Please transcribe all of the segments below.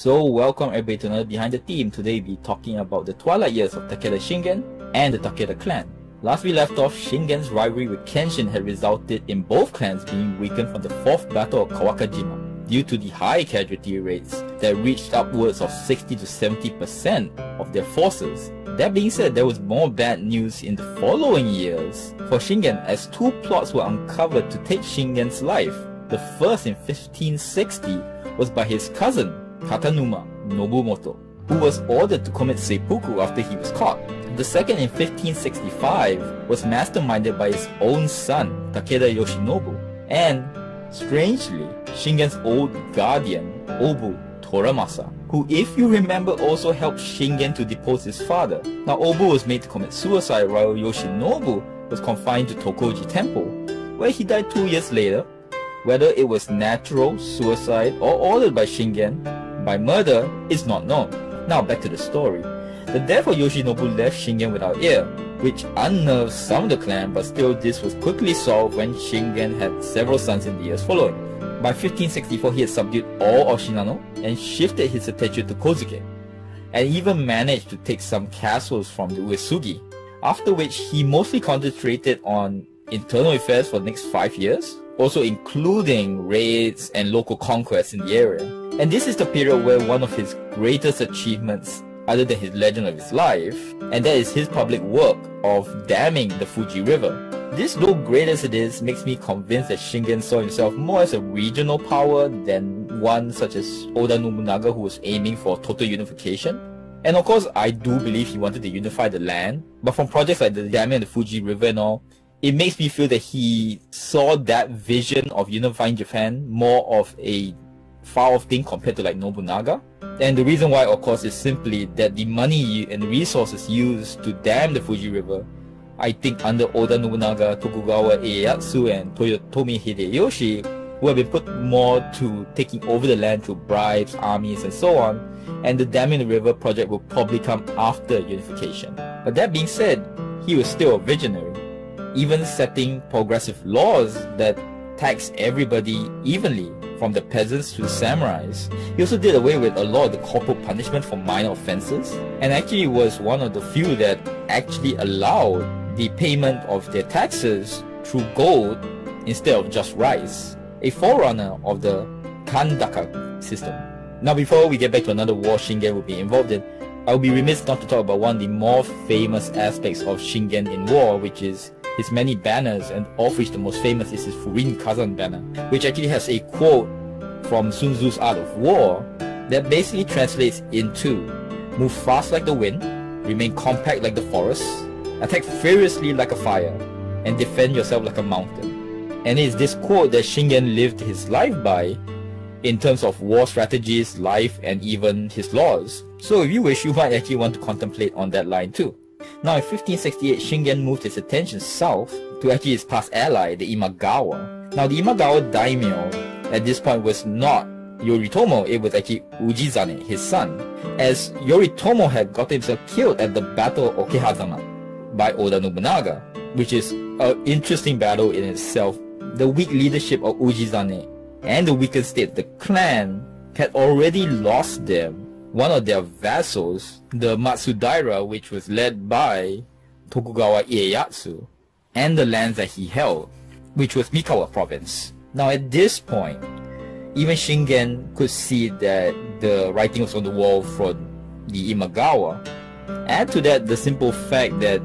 So welcome everybody to another Behind the Team. Today we'll be talking about the twilight years of Takeda Shingen and the Takeda clan. Last we left off, Shingen's rivalry with Kenshin had resulted in both clans being weakened from the fourth battle of Kawanakajima due to the high casualty rates that reached upwards of 60 to 70% of their forces. That being said, there was more bad news in the following years for Shingen as two plots were uncovered to take Shingen's life. The first in 1560 was by his cousin, Katsunuma Nobumoto, who was ordered to commit seppuku after he was caught. The second in 1565 was masterminded by his own son, Takeda Yoshinobu, and, strangely, Shingen's old guardian, Obu Toramasa, who if you remember also helped Shingen to depose his father. Now Obu was made to commit suicide while Yoshinobu was confined to Tokoji Temple, where he died two years later. Whether it was natural, suicide, or ordered by Shingen, by murder is not known. Now back to the story. The death of Yoshinobu left Shingen without heir, which unnerved some of the clan, but still this was quickly solved when Shingen had several sons in the years following. By 1564 he had subdued all of Shinano and shifted his attention to Kozuke, and even managed to take some castles from the Uesugi, after which he mostly concentrated on internal affairs for the next five years, also including raids and local conquests in the area. And this is the period where one of his greatest achievements, other than his legend of his life, and that is his public work of damming the Fuji River. This, though great as it is, makes me convinced that Shingen saw himself more as a regional power than one such as Oda Nobunaga who was aiming for total unification. And of course, I do believe he wanted to unify the land, but from projects like the damming of the Fuji River and all, it makes me feel that he saw that vision of unifying Japan more of a far off thing compared to like Nobunaga. And the reason why, of course, is simply that the money and resources used to dam the Fuji River, I think under Oda Nobunaga, Tokugawa Ieyasu, and Toyotomi Hideyoshi, who have been put more to taking over the land through bribes, armies, and so on, and the damming the river project will probably come after unification. But that being said, he was still a visionary even setting progressive laws that tax everybody evenly, from the peasants to the samurais. He also did away with a lot of the corporal punishment for minor offenses, and actually was one of the few that actually allowed the payment of their taxes through gold instead of just rice, a forerunner of the Kandaka system. Now before we get back to another war Shingen will be involved in, I would be remiss not to talk about one of the more famous aspects of Shingen in war, which is his many banners, and of which the most famous is his Furin Kazan banner, which actually has a quote from Sun Tzu's Art of War that basically translates into move fast like the wind, remain compact like the forest, attack furiously like a fire, and defend yourself like a mountain. And it is this quote that Shingen lived his life by in terms of war strategies, life, and even his laws. So if you wish, you might actually want to contemplate on that line too. Now in 1568, Shingen moved his attention south to actually his past ally, the Imagawa. Now the Imagawa daimyo at this point was not Yoritomo, it was actually Ujizane, his son, as Yoritomo had got himself killed at the Battle of Okehazama by Oda Nobunaga, which is an interesting battle in itself. The weak leadership of Ujizane and the weakened state, the clan, had already lost them one of their vassals, the Matsudaira, which was led by Tokugawa Ieyasu, and the lands that he held, which was Mikawa province. Now at this point, even Shingen could see that the writing was on the wall for the Imagawa. Add to that the simple fact that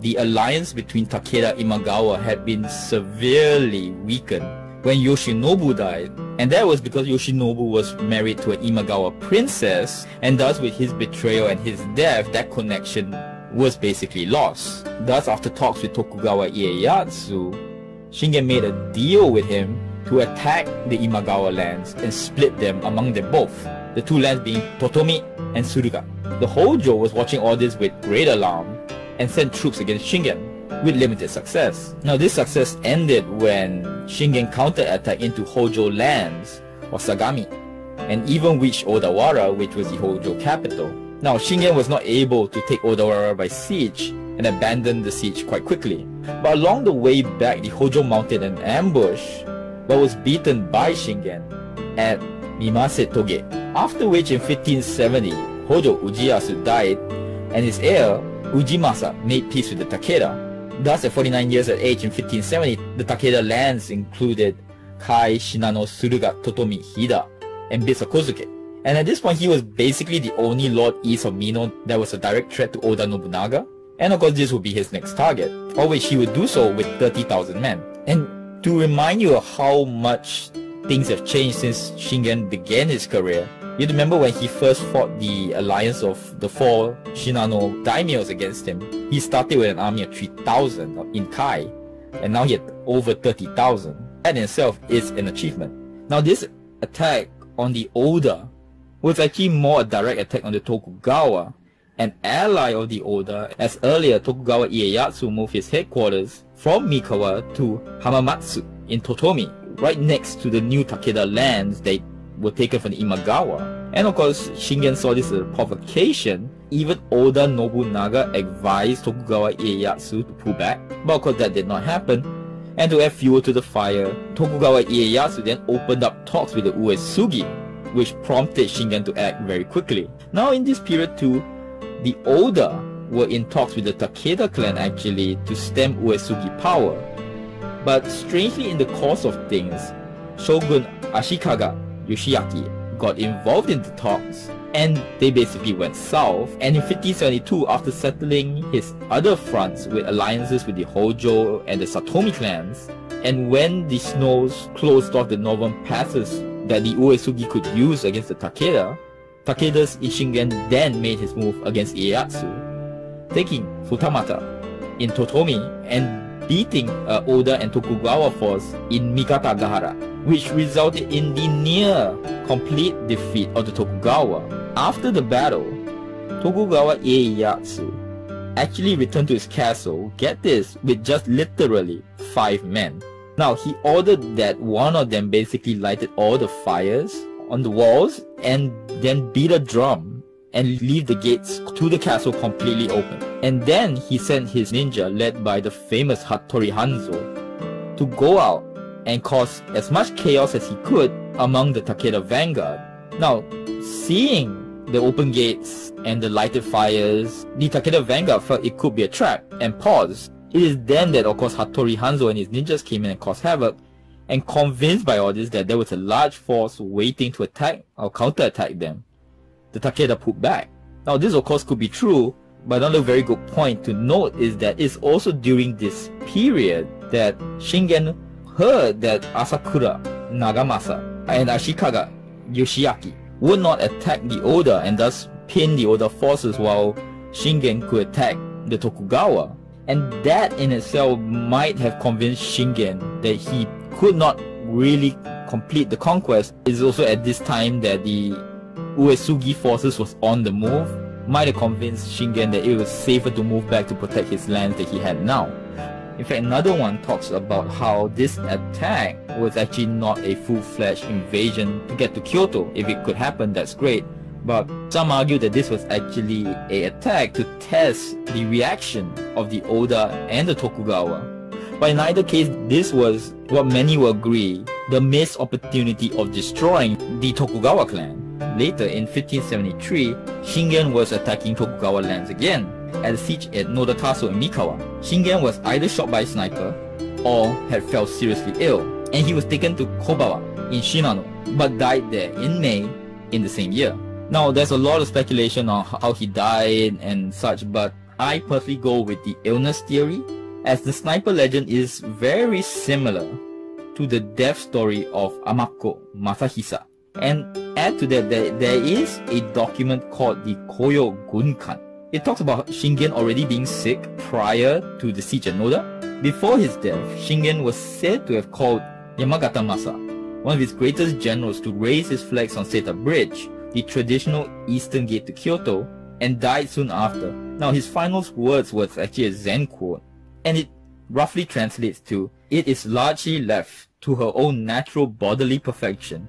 the alliance between Takeda and Imagawa had been severely weakened when Yoshinobu died, and that was because Yoshinobu was married to an Imagawa princess, and thus with his betrayal and his death, that connection was basically lost. Thus, after talks with Tokugawa Ieyasu, Shingen made a deal with him to attack the Imagawa lands and split them among them both, the two lands being Totomi and Suruga. The Hojo was watching all this with great alarm and sent troops against Shingen with limited success. Now this success ended when Shingen counterattacked into Hojo lands, or Sagami, and even reached Odawara, which was the Hojo capital. Now Shingen was not able to take Odawara by siege and abandoned the siege quite quickly. But along the way back, the Hojo mounted an ambush but was beaten by Shingen at Mimase Toge After which in 1570, Hojo Ujiyasu died, and his heir, Ujimasa, made peace with the Takeda. Thus, at 49 years of age in 1570, the Takeda lands included Kai, Shinano, Suruga, Totomi, Hida, and bits of Kozuke. And at this point, he was basically the only lord east of Mino that was a direct threat to Oda Nobunaga. And of course, this would be his next target, of which he would do so with 30,000 men. And to remind you of how much things have changed since Shingen began his career, you remember when he first fought the alliance of the four Shinano daimyos against him, he started with an army of 3,000 in Kai, and now he had over 30,000. That in itself is an achievement. Now this attack on the Oda was actually more a direct attack on the Tokugawa, an ally of the Oda, as earlier Tokugawa Ieyasu moved his headquarters from Mikawa to Hamamatsu in Totomi, right next to the new Takeda lands they were taken from the Imagawa. And of course, Shingen saw this as a provocation. Even Oda Nobunaga advised Tokugawa Ieyasu to pull back, but of course that did not happen. And to add fuel to the fire, Tokugawa Ieyasu then opened up talks with the Uesugi, which prompted Shingen to act very quickly. Now in this period too, the Oda were in talks with the Takeda clan actually to stem Uesugi power. But strangely in the course of things, Shogun Ashikaga Yoshiaki got involved in the talks and they basically went south. And in 1572, after settling his other fronts with alliances with the Hojo and the Satomi clans, and when the snows closed off the northern passes that the Uesugi could use against the Takeda, Takeda's Ishingen then made his move against Ieyasu, taking Futamata in Totomi and beating uh, Oda and Tokugawa force in Mikatagahara, which resulted in the near complete defeat of the Tokugawa. After the battle, Tokugawa Ieyasu actually returned to his castle, get this, with just literally five men. Now, he ordered that one of them basically lighted all the fires on the walls and then beat a drum and leave the gates to the castle completely open. And then he sent his ninja led by the famous Hattori Hanzo to go out and cause as much chaos as he could among the Takeda vanguard. Now, seeing the open gates and the lighted fires, the Takeda vanguard felt it could be a trap and paused. It is then that of course Hattori Hanzo and his ninjas came in and caused havoc, and convinced by all this that there was a large force waiting to attack or counterattack them the Takeda put back. Now this of course could be true, but another very good point to note is that it's also during this period that Shingen heard that Asakura, Nagamasa, and Ashikaga, Yoshiaki would not attack the Oda and thus pin the Oda forces while Shingen could attack the Tokugawa. And that in itself might have convinced Shingen that he could not really complete the conquest. It's also at this time that the Uesugi forces was on the move, might have convinced Shingen that it was safer to move back to protect his lands that he had now. In fact, another one talks about how this attack was actually not a full-fledged invasion to get to Kyoto. If it could happen, that's great. But some argue that this was actually a attack to test the reaction of the Oda and the Tokugawa. But in either case, this was what many will agree, the missed opportunity of destroying the Tokugawa clan. Later, in 1573, Shingen was attacking Tokugawa lands again. At a siege at Noda Castle in Mikawa, Shingen was either shot by a sniper or had fell seriously ill, and he was taken to Komaba in Shinano, but died there in May in the same year. Now, there's a lot of speculation on how he died and such, but I personally go with the illness theory, as the sniper legend is very similar to the death story of Amako Masahisa. And add to that, there, there is a document called the Koyo Gunkan. It talks about Shingen already being sick prior to the siege at Noda. Before his death, Shingen was said to have called Yamagata Masa, one of his greatest generals, to raise his flags on Seta Bridge, the traditional eastern gate to Kyoto, and died soon after. Now, his final words was actually a Zen quote, and it roughly translates to, It is largely left to her own natural bodily perfection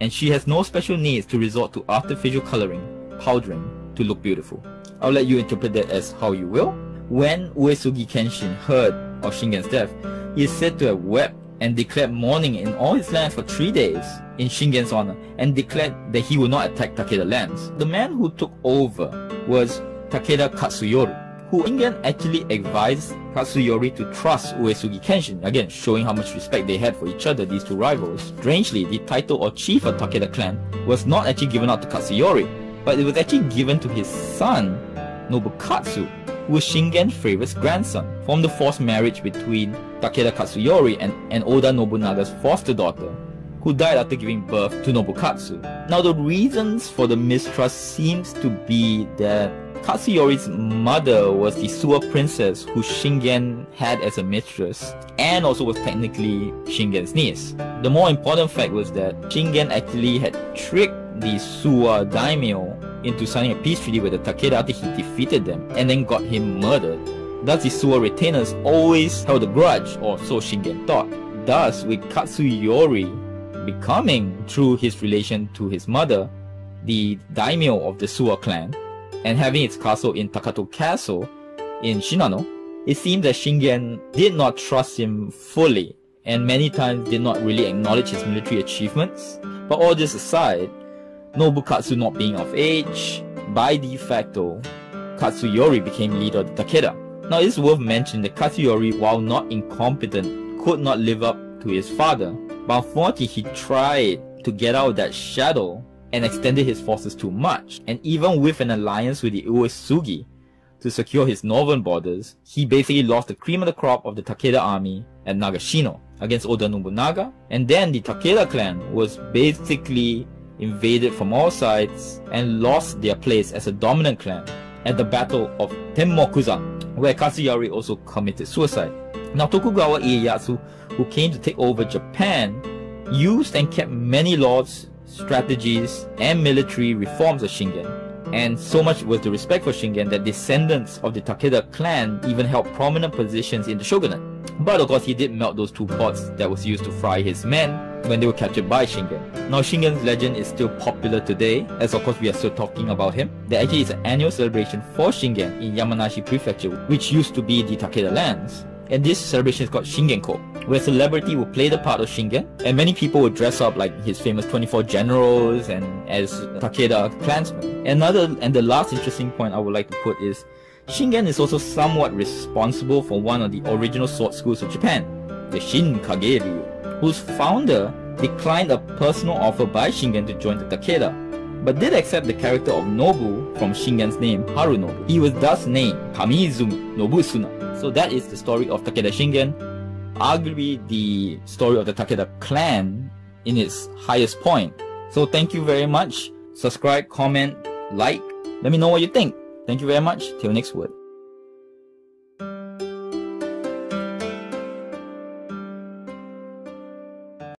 and she has no special needs to resort to artificial coloring, powdering, to look beautiful. I'll let you interpret that as how you will. When Uesugi Kenshin heard of Shingen's death, he is said to have wept and declared mourning in all his lands for three days in Shingen's honor and declared that he would not attack Takeda lands. The man who took over was Takeda Katsuyori, who Shingen actually advised Katsuyori to trust Uesugi Kenshin, again showing how much respect they had for each other, these two rivals. Strangely, the title of chief of Takeda clan was not actually given out to Katsuyori, but it was actually given to his son, Nobukatsu, who was Shingen's favorite grandson, from the forced marriage between Takeda Katsuyori and, and Oda Nobunaga's foster daughter, who died after giving birth to Nobukatsu. Now the reasons for the mistrust seems to be that Katsuyori's mother was the Suwa princess who Shingen had as a mistress and also was technically Shingen's niece. The more important fact was that Shingen actually had tricked the Suwa daimyo into signing a peace treaty with the Takeda after he defeated them and then got him murdered. Thus the Suwa retainers always held a grudge, or so Shingen thought. Thus, with Katsuyori becoming, through his relation to his mother, the daimyo of the Suwa clan, and having its castle in Takato Castle in Shinano, it seems that Shingen did not trust him fully and many times did not really acknowledge his military achievements. But all this aside, Nobukatsu not being of age, by de facto, Katsuyori became leader of the Takeda. Now it is worth mentioning that Katsuyori, while not incompetent, could not live up to his father, but unfortunately he tried to get out of that shadow and extended his forces too much. And even with an alliance with the Uesugi to secure his northern borders, he basically lost the cream of the crop of the Takeda army at Nagashino against Oda Nobunaga. And then the Takeda clan was basically invaded from all sides and lost their place as a dominant clan at the Battle of Tenmokuzan, where Katsuyori also committed suicide. Now Tokugawa Ieyasu, who came to take over Japan, used and kept many laws strategies, and military reforms of Shingen. And so much was the respect for Shingen that descendants of the Takeda clan even held prominent positions in the shogunate. But of course he did melt those two pots that was used to fry his men when they were captured by Shingen. Now Shingen's legend is still popular today, as of course we are still talking about him. There actually is an annual celebration for Shingen in Yamanashi Prefecture, which used to be the Takeda lands. And this celebration is called Shingenko, where celebrity would play the part of Shingen, and many people would dress up like his famous 24 generals and as Takeda clansmen. Another and the last interesting point I would like to put is Shingen is also somewhat responsible for one of the original sword schools of Japan, the Shin Kageryu, whose founder declined a personal offer by Shingen to join the Takeda, but did accept the character of Nobu from Shingen's name, Harunobu. He was thus named Kamiizumi Nobutsuna, so that is the story of Takeda Shingen, arguably the story of the Takeda clan in its highest point. So thank you very much. Subscribe, comment, like. Let me know what you think. Thank you very much. Till next word.